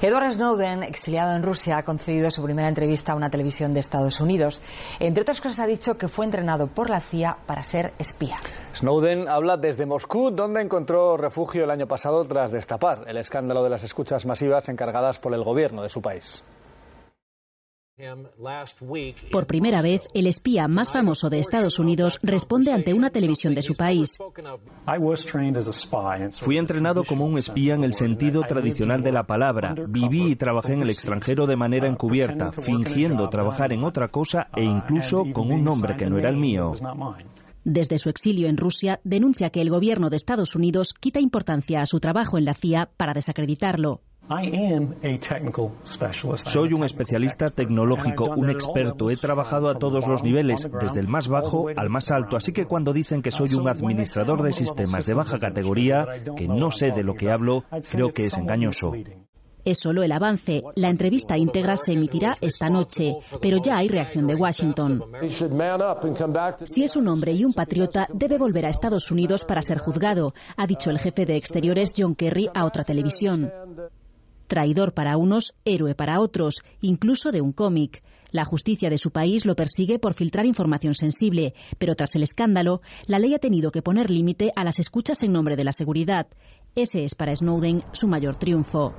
Edward Snowden, exiliado en Rusia, ha concedido su primera entrevista a una televisión de Estados Unidos. Entre otras cosas, ha dicho que fue entrenado por la CIA para ser espía. Snowden habla desde Moscú, donde encontró refugio el año pasado tras destapar el escándalo de las escuchas masivas encargadas por el gobierno de su país. Por primera vez, el espía más famoso de Estados Unidos responde ante una televisión de su país. Fui entrenado como un espía en el sentido tradicional de la palabra. Viví y trabajé en el extranjero de manera encubierta, fingiendo trabajar en otra cosa e incluso con un nombre que no era el mío. Desde su exilio en Rusia, denuncia que el gobierno de Estados Unidos quita importancia a su trabajo en la CIA para desacreditarlo. Soy un especialista tecnológico, un experto. He trabajado a todos los niveles, desde el más bajo al más alto. Así que cuando dicen que soy un administrador de sistemas de baja categoría, que no sé de lo que hablo, creo que es engañoso. Es solo el avance. La entrevista íntegra se emitirá esta noche, pero ya hay reacción de Washington. Si es un hombre y un patriota, debe volver a Estados Unidos para ser juzgado, ha dicho el jefe de Exteriores John Kerry a otra televisión. Traidor para unos, héroe para otros, incluso de un cómic. La justicia de su país lo persigue por filtrar información sensible, pero tras el escándalo, la ley ha tenido que poner límite a las escuchas en nombre de la seguridad. Ese es para Snowden su mayor triunfo.